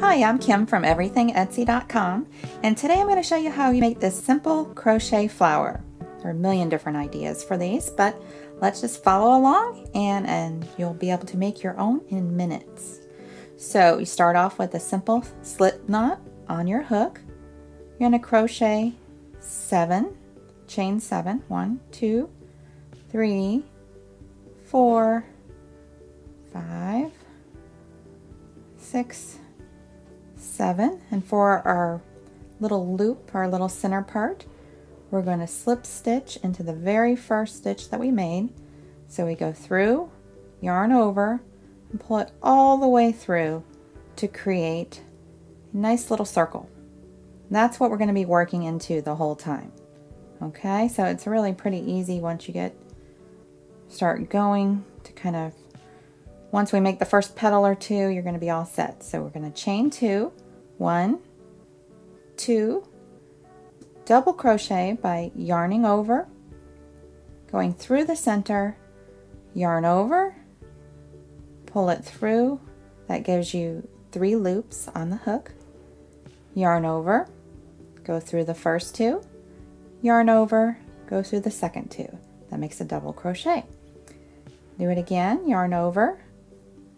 Hi, I'm Kim from everythingetsy.com and today I'm going to show you how you make this simple crochet flower. There are a million different ideas for these, but let's just follow along and, and you'll be able to make your own in minutes. So you start off with a simple slip knot on your hook. You're going to crochet seven, chain seven, one, two, three, four, five, six, seven, and for our little loop, our little center part, we're going to slip stitch into the very first stitch that we made. So we go through, yarn over, and pull it all the way through to create a nice little circle. That's what we're going to be working into the whole time. Okay, so it's really pretty easy once you get start going to kind of once we make the first petal or two you're going to be all set. So we're going to chain two. One two. Double crochet by yarning over, going through the center, yarn over, pull it through. That gives you three loops on the hook. Yarn over, go through the first two, yarn over, go through the second two. That makes a double crochet. Do it again, yarn over,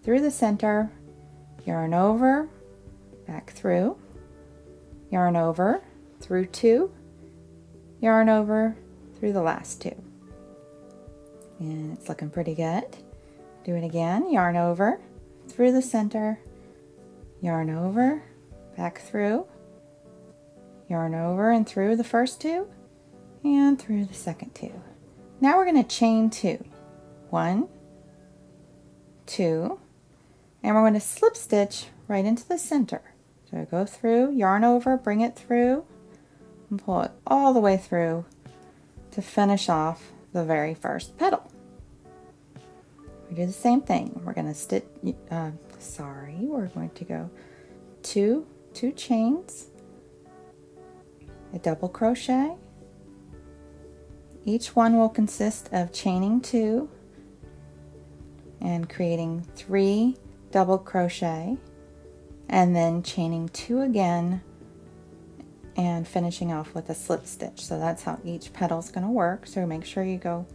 through the center, yarn over, back through, yarn over, through two, yarn over through the last two. And it's looking pretty good. Do it again, yarn over through the center, yarn over, back through, yarn over and through the first two, and through the second two. Now we're going to chain two. One, two, and we're going to slip stitch right into the center. So go through, yarn over, bring it through, and pull it all the way through to finish off the very first petal. We do the same thing. We're going to stitch, uh, sorry, we're going to go two, two chains, a double crochet. Each one will consist of chaining two and creating three double crochet and then chaining two again and finishing off with a slip stitch. So that's how each petal is going to work. So make sure you go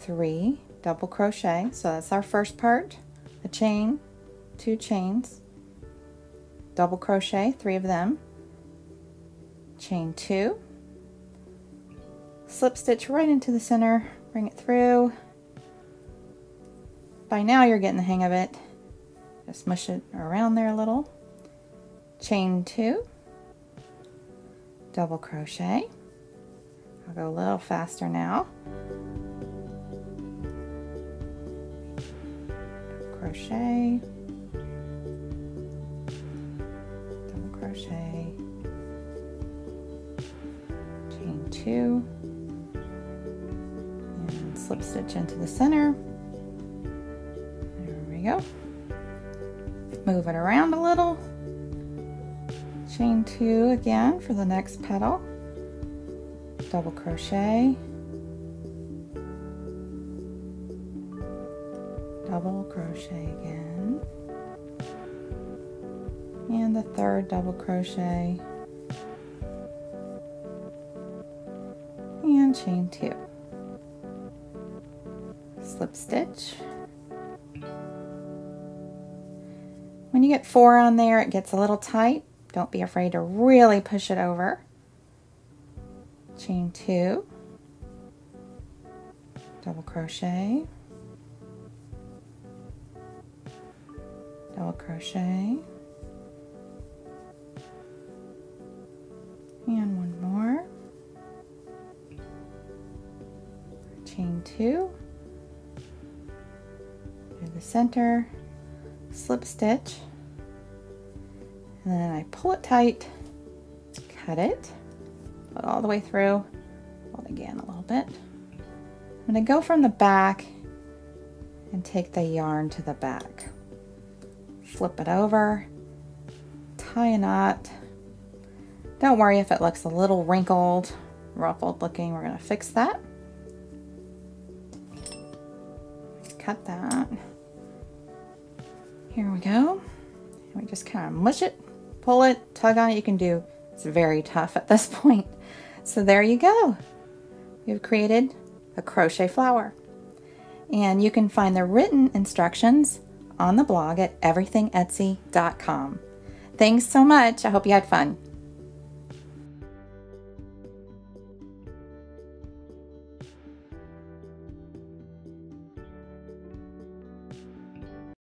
three double crochet. So that's our first part, a chain, two chains, double crochet, three of them, chain two, slip stitch right into the center, bring it through. By now you're getting the hang of it. Just mush it around there a little. Chain two, double crochet. I'll go a little faster now. Crochet, double crochet, chain two, and slip stitch into the center. We go. Move it around a little. Chain two again for the next petal double crochet. Double crochet again. And the third double crochet. And chain two. Slip stitch when you get four on there it gets a little tight. Don't be afraid to really push it over. Chain two, double crochet, double crochet, and one more. Chain two, through the center, slip stitch, and then I pull it tight, cut it, put it all the way through, pull it again a little bit. I'm to go from the back and take the yarn to the back. Flip it over, tie a knot. Don't worry if it looks a little wrinkled, ruffled looking, we're going to fix that. Cut that. Here we go. We just kind of mush it, pull it, tug on it. You can do, it's very tough at this point. So there you go. We've created a crochet flower. And you can find the written instructions on the blog at everythingetsy.com. Thanks so much. I hope you had fun.